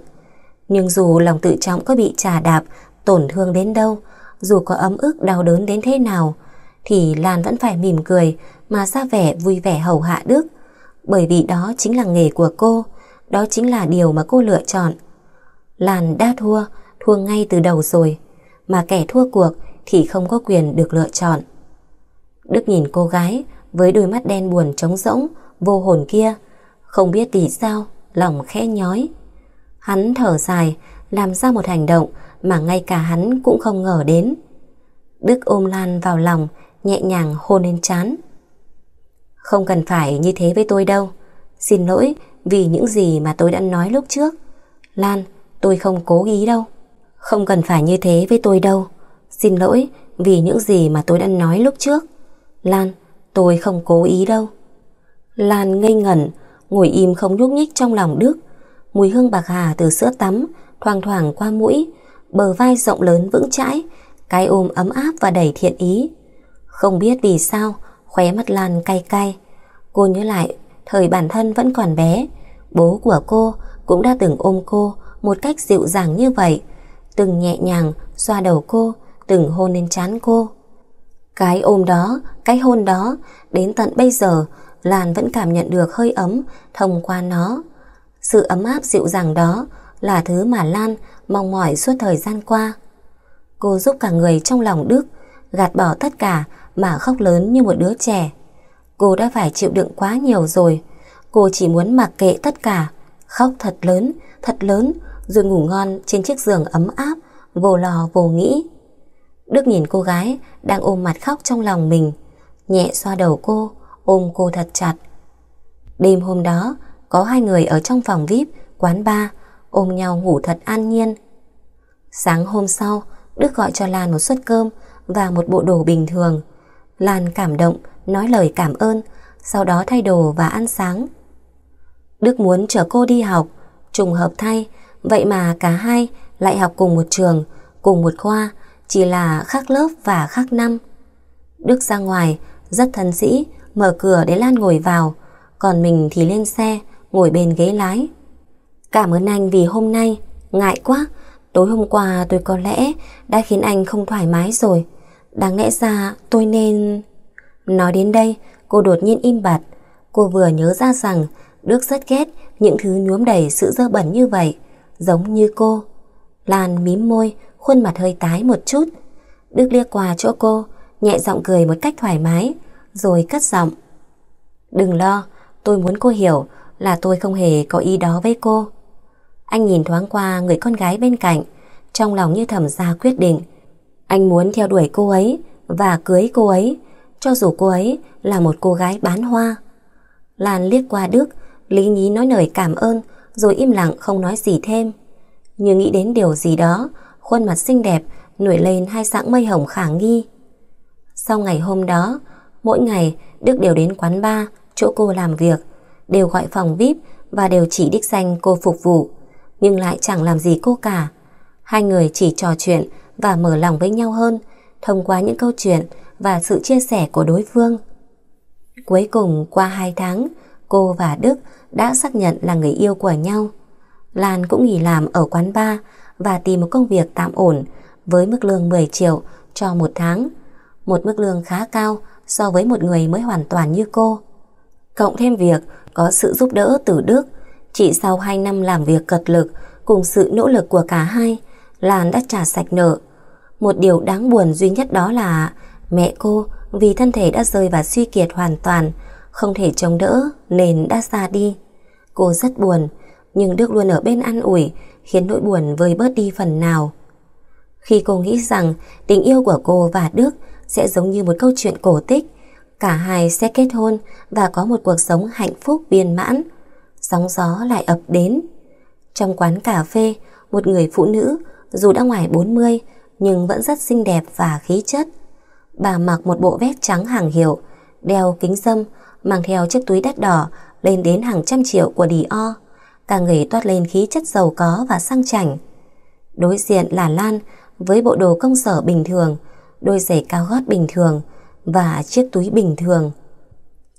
Nhưng dù lòng tự trọng có bị trà đạp, tổn thương đến đâu, dù có ấm ức đau đớn đến thế nào, thì Lan vẫn phải mỉm cười mà ra vẻ vui vẻ hầu hạ Đức. Bởi vì đó chính là nghề của cô, đó chính là điều mà cô lựa chọn. Lan đã thua, thua ngay từ đầu rồi, mà kẻ thua cuộc thì không có quyền được lựa chọn. Đức nhìn cô gái với đôi mắt đen buồn trống rỗng, vô hồn kia, không biết vì sao, lòng khẽ nhói. Hắn thở dài, làm ra một hành động mà ngay cả hắn cũng không ngờ đến. Đức ôm Lan vào lòng, nhẹ nhàng hôn lên chán Không cần phải như thế với tôi đâu. Xin lỗi vì những gì mà tôi đã nói lúc trước. Lan, tôi không cố ý đâu. Không cần phải như thế với tôi đâu. Xin lỗi vì những gì mà tôi đã nói lúc trước. Lan, tôi không cố ý đâu. Lan ngây ngẩn, ngồi im không nhúc nhích trong lòng Đức. Mùi hương bạc hà từ sữa tắm thoang thoảng qua mũi, bờ vai rộng lớn vững chãi, cái ôm ấm áp và đầy thiện ý. Không biết vì sao, khóe mắt Lan cay cay. Cô nhớ lại, thời bản thân vẫn còn bé, bố của cô cũng đã từng ôm cô một cách dịu dàng như vậy, từng nhẹ nhàng xoa đầu cô, từng hôn lên trán cô. Cái ôm đó, cái hôn đó, đến tận bây giờ, Lan vẫn cảm nhận được hơi ấm thông qua nó. Sự ấm áp dịu dàng đó là thứ mà Lan mong mỏi suốt thời gian qua. Cô giúp cả người trong lòng Đức gạt bỏ tất cả mà khóc lớn như một đứa trẻ. Cô đã phải chịu đựng quá nhiều rồi. Cô chỉ muốn mặc kệ tất cả, khóc thật lớn, thật lớn, rồi ngủ ngon trên chiếc giường ấm áp, vô lò vô nghĩ. Đức nhìn cô gái đang ôm mặt khóc trong lòng mình, nhẹ xoa đầu cô, ôm cô thật chặt. Đêm hôm đó, có hai người ở trong phòng VIP, quán bar, ôm nhau ngủ thật an nhiên. Sáng hôm sau, Đức gọi cho Lan một suất cơm và một bộ đồ bình thường. Lan cảm động, nói lời cảm ơn, sau đó thay đồ và ăn sáng. Đức muốn chở cô đi học, trùng hợp thay, vậy mà cả hai lại học cùng một trường, cùng một khoa, chỉ là khác lớp và khác năm. Đức ra ngoài, rất thân sĩ, mở cửa để Lan ngồi vào, còn mình thì lên xe, ngồi bên ghế lái. Cảm ơn anh vì hôm nay, ngại quá, tối hôm qua tôi có lẽ đã khiến anh không thoải mái rồi. Đáng lẽ ra tôi nên... Nói đến đây, cô đột nhiên im bặt. Cô vừa nhớ ra rằng Đức rất ghét những thứ nhuốm đầy sự dơ bẩn như vậy, giống như cô. Lan mím môi, khuôn mặt hơi tái một chút. Đức liếc qua chỗ cô, nhẹ giọng cười một cách thoải mái, rồi cất giọng. Đừng lo, tôi muốn cô hiểu là tôi không hề có ý đó với cô. Anh nhìn thoáng qua người con gái bên cạnh, trong lòng như thầm ra quyết định. Anh muốn theo đuổi cô ấy và cưới cô ấy, cho dù cô ấy là một cô gái bán hoa. Lan liếc qua Đức, lý nhí nói lời cảm ơn, rồi im lặng không nói gì thêm. Như nghĩ đến điều gì đó, khuôn mặt xinh đẹp nổi lên hai sáng mây hồng khả nghi. Sau ngày hôm đó, mỗi ngày Đức đều đến quán bar chỗ cô làm việc, đều gọi phòng VIP và đều chỉ đích danh cô phục vụ, nhưng lại chẳng làm gì cô cả. Hai người chỉ trò chuyện và mở lòng với nhau hơn thông qua những câu chuyện và sự chia sẻ của đối phương. Cuối cùng qua hai tháng, cô và Đức đã xác nhận là người yêu của nhau. Lan cũng nghỉ làm ở quán bar và tìm một công việc tạm ổn với mức lương 10 triệu cho một tháng. Một mức lương khá cao so với một người mới hoàn toàn như cô. Cộng thêm việc có sự giúp đỡ từ Đức, chỉ sau 2 năm làm việc cật lực cùng sự nỗ lực của cả hai, Lan đã trả sạch nợ. Một điều đáng buồn duy nhất đó là mẹ cô vì thân thể đã rơi vào suy kiệt hoàn toàn, không thể chống đỡ nên đã ra đi. Cô rất buồn, nhưng Đức luôn ở bên an ủi, khiến nỗi buồn vơi bớt đi phần nào. Khi cô nghĩ rằng tình yêu của cô và Đức sẽ giống như một câu chuyện cổ tích, cả hai sẽ kết hôn và có một cuộc sống hạnh phúc viên mãn, sóng gió lại ập đến. Trong quán cà phê, một người phụ nữ dù đã ngoài 40 nhưng vẫn rất xinh đẹp và khí chất. Bà mặc một bộ vest trắng hàng hiệu, đeo kính dâm, mang theo chiếc túi đắt đỏ lên đến hàng trăm triệu của Dior. Cả người toát lên khí chất giàu có và sang chảnh. Đối diện là Lan với bộ đồ công sở bình thường, đôi giày cao gót bình thường và chiếc túi bình thường.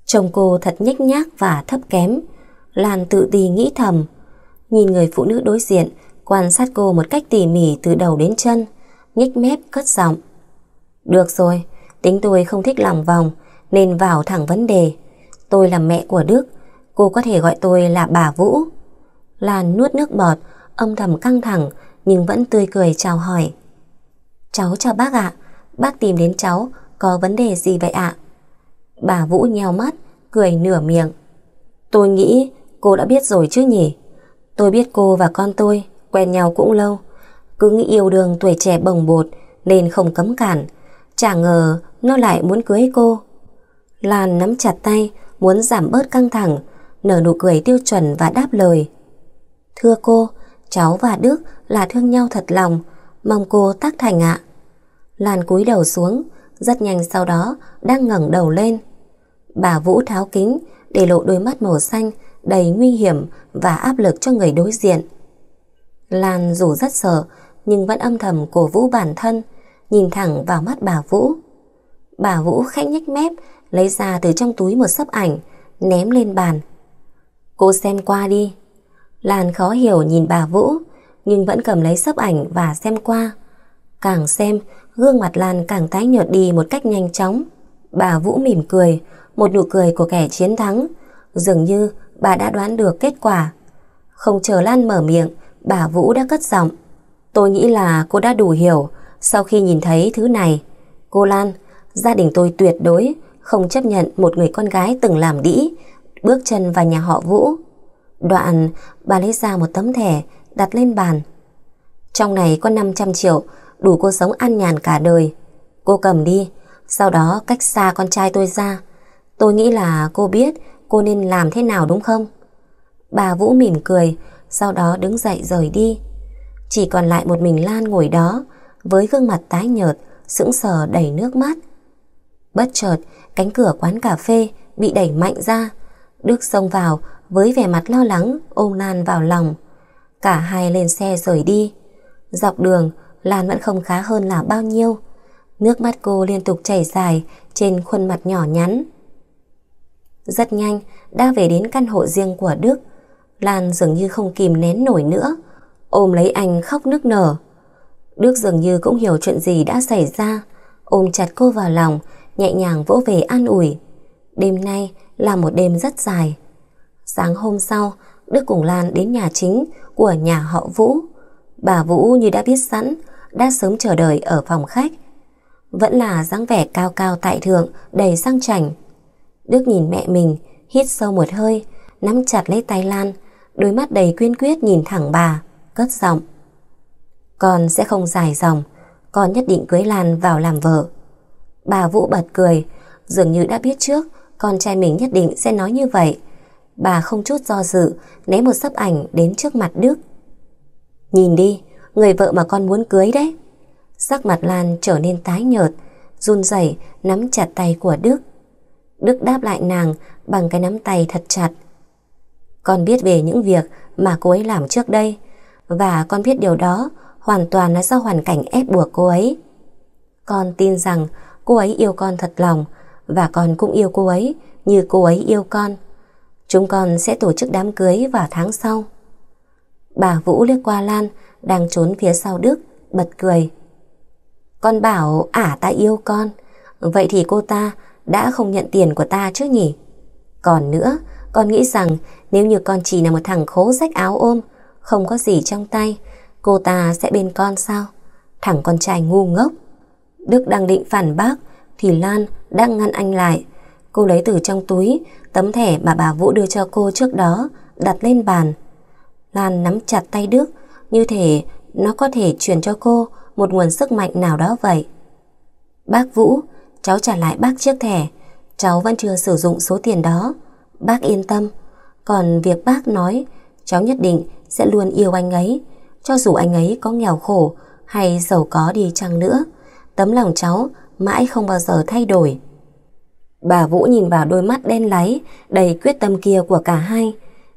chồng cô thật nhếch nhác và thấp kém. Lan tự ti nghĩ thầm. Nhìn người phụ nữ đối diện, quan sát cô một cách tỉ mỉ từ đầu đến chân, nhếch mép cất giọng. Được rồi, tính tôi không thích lòng vòng, nên vào thẳng vấn đề. Tôi là mẹ của Đức, cô có thể gọi tôi là bà Vũ. Lan nuốt nước bọt, âm thầm căng thẳng nhưng vẫn tươi cười chào hỏi. Cháu chào bác ạ, bác tìm đến cháu, có vấn đề gì vậy ạ? Bà Vũ nheo mắt, cười nửa miệng. Tôi nghĩ cô đã biết rồi chứ nhỉ? Tôi biết cô và con tôi quen nhau cũng lâu, cứ nghĩ yêu đương tuổi trẻ bồng bột nên không cấm cản. Chả ngờ nó lại muốn cưới cô. Lan nắm chặt tay, muốn giảm bớt căng thẳng, nở nụ cười tiêu chuẩn và đáp lời. Thưa cô, cháu và Đức là thương nhau thật lòng, mong cô tác thành ạ. Lan cúi đầu xuống, rất nhanh sau đó đang ngẩng đầu lên. Bà Vũ tháo kính để lộ đôi mắt màu xanh đầy nguy hiểm và áp lực cho người đối diện. Lan dù rất sợ nhưng vẫn âm thầm cổ vũ bản thân, nhìn thẳng vào mắt bà Vũ. Bà Vũ khẽ nhếch mép, lấy ra từ trong túi một sấp ảnh, ném lên bàn. Cô xem qua đi. Lan khó hiểu nhìn bà Vũ, nhưng vẫn cầm lấy sấp ảnh và xem qua. Càng xem, gương mặt Lan càng tái nhợt đi một cách nhanh chóng. Bà Vũ mỉm cười, một nụ cười của kẻ chiến thắng. Dường như bà đã đoán được kết quả. Không chờ Lan mở miệng, bà Vũ đã cất giọng. Tôi nghĩ là cô đã đủ hiểu sau khi nhìn thấy thứ này. Cô Lan, gia đình tôi tuyệt đối không chấp nhận một người con gái từng làm đĩ bước chân vào nhà họ Vũ. Đoạn, bà lấy ra một tấm thẻ đặt lên bàn. Trong này có 500 triệu đủ cô sống an nhàn cả đời. Cô cầm đi, sau đó cách xa con trai tôi ra. Tôi nghĩ là cô biết cô nên làm thế nào đúng không? Bà Vũ mỉm cười, sau đó đứng dậy rời đi. Chỉ còn lại một mình Lan ngồi đó, với gương mặt tái nhợt, sững sờ đầy nước mắt. Bất chợt, cánh cửa quán cà phê bị đẩy mạnh ra. Đức xông vào với vẻ mặt lo lắng ôm Lan vào lòng. Cả hai lên xe rời đi. Dọc đường, Lan vẫn không khá hơn là bao nhiêu. Nước mắt cô liên tục chảy dài trên khuôn mặt nhỏ nhắn. Rất nhanh, đã về đến căn hộ riêng của Đức. Lan dường như không kìm nén nổi nữa, ôm lấy anh khóc nức nở. Đức dường như cũng hiểu chuyện gì đã xảy ra, ôm chặt cô vào lòng, nhẹ nhàng vỗ về an ủi. Đêm nay là một đêm rất dài. Sáng hôm sau, Đức cùng Lan đến nhà chính của nhà họ Vũ. Bà Vũ như đã biết sẵn, đã sớm chờ đợi ở phòng khách. Vẫn là dáng vẻ cao cao tại thượng, đầy sang chảnh. Đức nhìn mẹ mình, hít sâu một hơi, nắm chặt lấy tay Lan, đôi mắt đầy quyên quyết nhìn thẳng bà, cất giọng. Con sẽ không dài dòng, con nhất định cưới Lan vào làm vợ. Bà Vũ bật cười, Dường như đã biết trước con trai mình nhất định sẽ nói như vậy. Bà không chút do dự ném một sấp ảnh đến trước mặt Đức. Nhìn đi, người vợ mà con muốn cưới đấy. Sắc mặt Lan trở nên tái nhợt, run rẩy nắm chặt tay của Đức. Đức đáp lại nàng bằng cái nắm tay thật chặt. Con biết về những việc mà cô ấy làm trước đây và con biết điều đó hoàn toàn là do hoàn cảnh ép buộc cô ấy. Con tin rằng cô ấy yêu con thật lòng và con cũng yêu cô ấy như cô ấy yêu con. Chúng con sẽ tổ chức đám cưới vào tháng sau. Bà Vũ liếc qua Lan đang trốn phía sau Đức, bật cười. Con bảo ả ta yêu con, vậy thì cô ta đã không nhận tiền của ta chứ nhỉ? Còn nữa, con nghĩ rằng nếu như con chỉ là một thằng khố rách áo ôm, không có gì trong tay, cô ta sẽ bên con sao? Thằng con trai ngu ngốc. Đức đang định phản bác, thì Lan đang ngăn anh lại. Cô lấy từ trong túi tấm thẻ mà bà Vũ đưa cho cô trước đó, đặt lên bàn. Lan nắm chặt tay Đức, như thể nó có thể truyền cho cô một nguồn sức mạnh nào đó vậy. Bác Vũ, cháu trả lại bác chiếc thẻ, cháu vẫn chưa sử dụng số tiền đó. Bác yên tâm, còn việc bác nói, cháu nhất định sẽ luôn yêu anh ấy, cho dù anh ấy có nghèo khổ hay giàu có đi chăng nữa. Tấm lòng cháu mãi không bao giờ thay đổi. Bà Vũ nhìn vào đôi mắt đen láy, đầy quyết tâm kia của cả hai,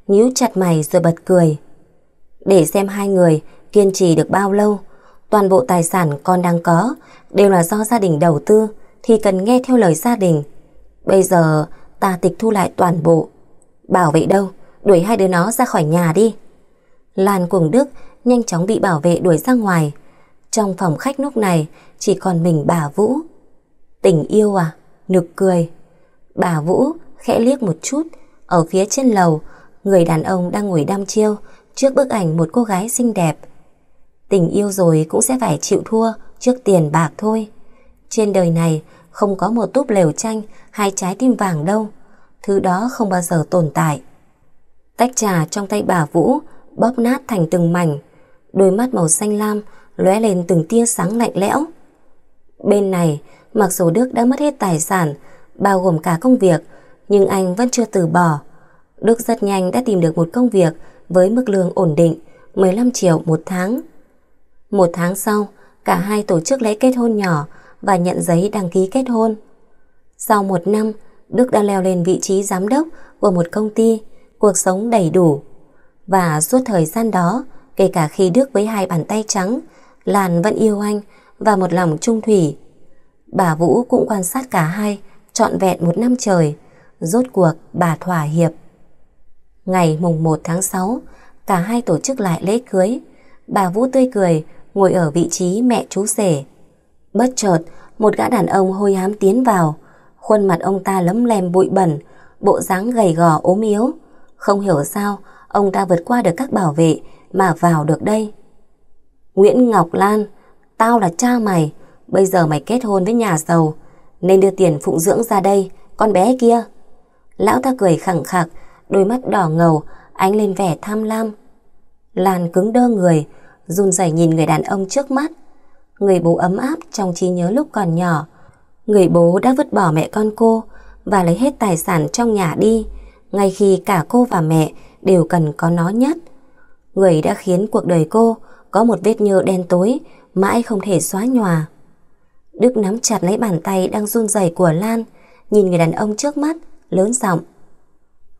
nhíu chặt mày rồi bật cười. Để xem hai người kiên trì được bao lâu, toàn bộ tài sản con đang có đều là do gia đình đầu tư thì cần nghe theo lời gia đình. Bây giờ ta tịch thu lại toàn bộ. Bảo vệ đâu, đuổi hai đứa nó ra khỏi nhà đi. Lan cùng Đức nhanh chóng bị bảo vệ đuổi ra ngoài. Trong phòng khách lúc này chỉ còn mình bà Vũ. Tình yêu à? Nực cười. Bà Vũ khẽ liếc một chút. Ở phía trên lầu, người đàn ông đang ngồi đăm chiêu trước bức ảnh một cô gái xinh đẹp. Tình yêu rồi cũng sẽ phải chịu thua trước tiền bạc thôi. Trên đời này không có một túp lều tranh hay trái tim vàng đâu. Thứ đó không bao giờ tồn tại. Tách trà trong tay bà Vũ bóp nát thành từng mảnh. Đôi mắt màu xanh lam lóe lên từng tia sáng lạnh lẽo. Bên này, mặc dù Đức đã mất hết tài sản, bao gồm cả công việc, nhưng anh vẫn chưa từ bỏ. Đức rất nhanh đã tìm được một công việc với mức lương ổn định, 15 triệu một tháng. Một tháng sau, cả hai tổ chức lễ kết hôn nhỏ và nhận giấy đăng ký kết hôn. Sau một năm, Đức đã leo lên vị trí giám đốc của một công ty, cuộc sống đầy đủ. Và suốt thời gian đó, kể cả khi Đức với hai bàn tay trắng, Lan vẫn yêu anh và một lòng trung thủy. Bà Vũ cũng quan sát cả hai, trọn vẹn một năm trời, rốt cuộc bà thỏa hiệp. Ngày mùng 1 tháng 6, cả hai tổ chức lại lễ cưới. Bà Vũ tươi cười, ngồi ở vị trí mẹ chú rể. Bất chợt, một gã đàn ông hôi hám tiến vào. Khuôn mặt ông ta lấm lem bụi bẩn, bộ dáng gầy gò ốm yếu. Không hiểu sao, ông ta vượt qua được các bảo vệ mà vào được đây. Nguyễn Ngọc Lan, tao là cha mày, bây giờ mày kết hôn với nhà giàu, nên đưa tiền phụng dưỡng ra đây, con bé kia. Lão ta cười khẳng khặc, đôi mắt đỏ ngầu, ánh lên vẻ tham lam. Lan cứng đơ người, run rẩy nhìn người đàn ông trước mắt. Người bố ấm áp trong trí nhớ lúc còn nhỏ. Người bố đã vứt bỏ mẹ con cô và lấy hết tài sản trong nhà đi, ngay khi cả cô và mẹ đều cần có nó nhất. Người đã khiến cuộc đời cô có một vết nhơ đen tối, mãi không thể xóa nhòa. Đức nắm chặt lấy bàn tay đang run rẩy của Lan, nhìn người đàn ông trước mắt, lớn giọng.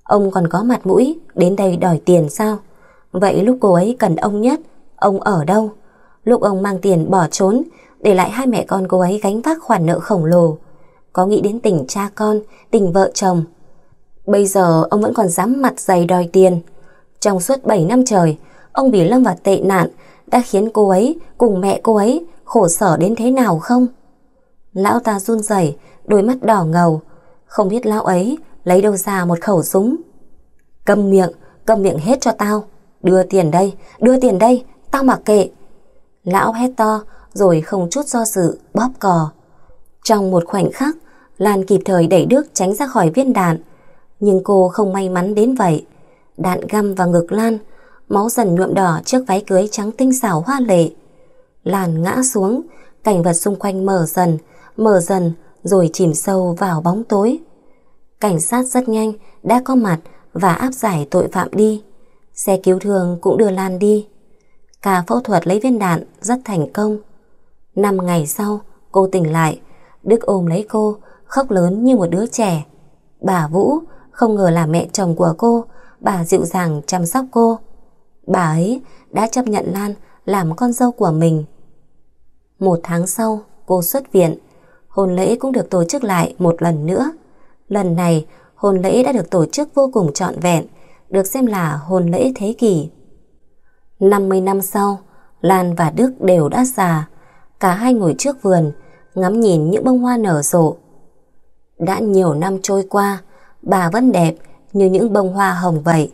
Ông còn có mặt mũi đến đây đòi tiền sao? Vậy lúc cô ấy cần ông nhất, ông ở đâu? Lúc ông mang tiền bỏ trốn, để lại hai mẹ con cô ấy gánh vác khoản nợ khổng lồ. Có nghĩ đến tình cha con, tình vợ chồng. Bây giờ ông vẫn còn dám mặt dày đòi tiền. Trong suốt 7 năm trời, ông bị lâm vào tệ nạn đã khiến cô ấy cùng mẹ cô ấy khổ sở đến thế nào không? Lão ta run rẩy, đôi mắt đỏ ngầu, không biết lão ấy lấy đâu ra một khẩu súng. Cầm miệng, cầm miệng hết cho tao. Đưa tiền đây, đưa tiền đây, tao mặc kệ. Lão hét to, rồi không chút do dự, bóp cò. Trong một khoảnh khắc, Lan kịp thời đẩy Đức tránh ra khỏi viên đạn. Nhưng cô không may mắn đến vậy. Đạn găm vào ngực Lan, máu dần nhuộm đỏ trước váy cưới trắng tinh xảo hoa lệ. Lan ngã xuống, cảnh vật xung quanh mở dần, mở dần rồi chìm sâu vào bóng tối. Cảnh sát rất nhanh đã có mặt và áp giải tội phạm đi. Xe cứu thương cũng đưa Lan đi. Cả phẫu thuật lấy viên đạn rất thành công. Năm ngày sau, cô tỉnh lại. Đức ôm lấy cô, khóc lớn như một đứa trẻ. Bà Vũ không ngờ là mẹ chồng của cô, bà dịu dàng chăm sóc cô. Bà ấy đã chấp nhận Lan làm con dâu của mình. Một tháng sau, cô xuất viện. Hôn lễ cũng được tổ chức lại một lần nữa. Lần này, hôn lễ đã được tổ chức vô cùng trọn vẹn, được xem là hôn lễ thế kỷ. 50 năm sau, Lan và Đức đều đã già. Cả hai ngồi trước vườn, ngắm nhìn những bông hoa nở rộ. Đã nhiều năm trôi qua, bà vẫn đẹp như những bông hoa hồng vậy.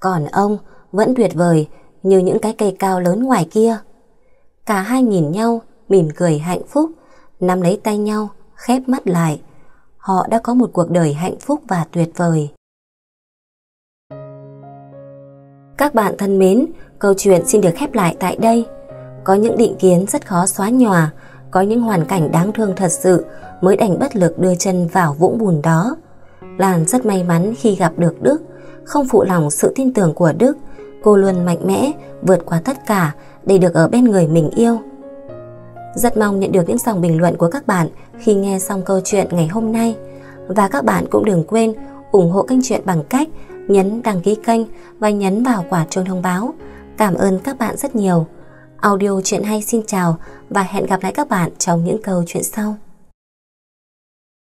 Còn ông vẫn tuyệt vời như những cái cây cao lớn ngoài kia. Cả hai nhìn nhau, mỉm cười hạnh phúc, nắm lấy tay nhau, khép mắt lại. Họ đã có một cuộc đời hạnh phúc và tuyệt vời. Các bạn thân mến, câu chuyện xin được khép lại tại đây. Có những định kiến rất khó xóa nhòa, có những hoàn cảnh đáng thương thật sự mới đành bất lực đưa chân vào vũng bùn đó. Lan rất may mắn khi gặp được Đức, không phụ lòng sự tin tưởng của Đức, cô luôn mạnh mẽ vượt qua tất cả để được ở bên người mình yêu. Rất mong nhận được những dòng bình luận của các bạn khi nghe xong câu chuyện ngày hôm nay. Và các bạn cũng đừng quên ủng hộ kênh chuyện bằng cách, nhấn đăng ký kênh và nhấn vào quả chuông thông báo. Cảm ơn các bạn rất nhiều. Audio chuyện hay xin chào và hẹn gặp lại các bạn trong những câu chuyện sau.